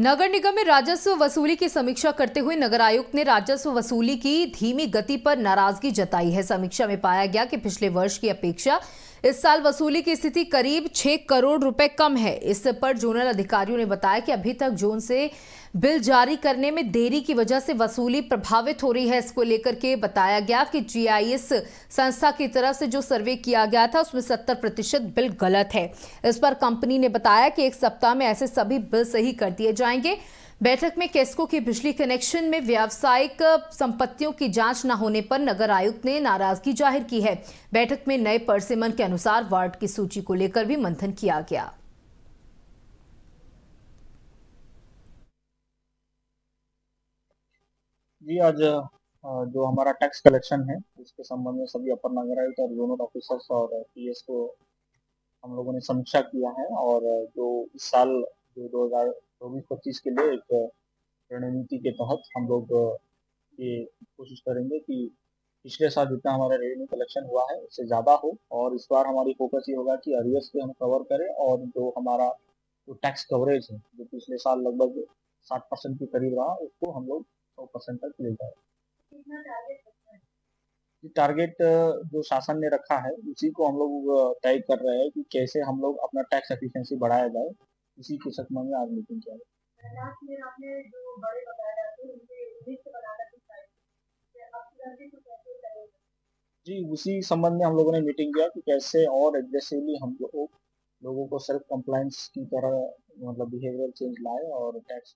नगर निगम में राजस्व वसूली की समीक्षा करते हुए नगर आयुक्त ने राजस्व वसूली की धीमी गति पर नाराज़गी जताई है। समीक्षा में पाया गया कि पिछले वर्ष की अपेक्षा इस साल वसूली की स्थिति करीब छह करोड़ रुपए कम है। इस पर जोनल अधिकारियों ने बताया कि अभी तक जोन से बिल जारी करने में देरी की वजह से वसूली प्रभावित हो रही है। इसको लेकर के बताया गया कि जीआईएस संस्था की तरफ़ से जो सर्वे किया गया था, उसमें 70 प्रतिशत बिल गलत है। इस पर कंपनी ने बताया कि एक सप्ताह में ऐसे सभी बिल सही कर दिए जाएँगे। बैठक में केस्को के बिजली कनेक्शन में व्यावसायिक संपत्तियों की जाँच न होने पर नगर आयुक्त ने नाराज़गी ज़ाहिर की है। बैठक में नए परसिमन के अनुसार वार्ड की सूची को लेकर भी मंथन किया गया। जी, आज जो हमारा टैक्स कलेक्शन है उसके संबंध में सभी अपर नगर आयुक्त और जोनल ऑफिसर्स और पीएस को हम लोगों ने समीक्षा किया है और, जो इस साल, जो दो हज़ार चौबीस पच्चीस के लिए एक रणनीति के तहत हम लोग ये कोशिश करेंगे कि पिछले साल जितना हमारा रेवेन्यू कलेक्शन हुआ है उससे ज़्यादा हो और इस बार हमारी फोकस ये होगा कि अरियर्स पे हम कवर करें और जो हमारा जो टैक्स कवरेज है जो पिछले साल लगभग साठ परसेंट के करीब रहा उसको हम लोग सौ परसेंट तक ले जाए। टारगेट जो शासन ने रखा है उसी को हम लोग तय कर रहे हैं कि कैसे हम लोग अपना टैक्स एफिशिएंसी बढ़ाया जाए। इसी के संबंध में आज मीटिंग किया जी उसी संबंध में हम लोगों ने मीटिंग किया कि कैसे और एग्रेसिवली हम लोग लोगों को सेल्फ कंप्लायंस की तरह मतलब बिहेवियर चेंज लाए और टैक्स